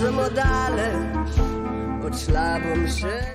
samo daleč, odšla bom še.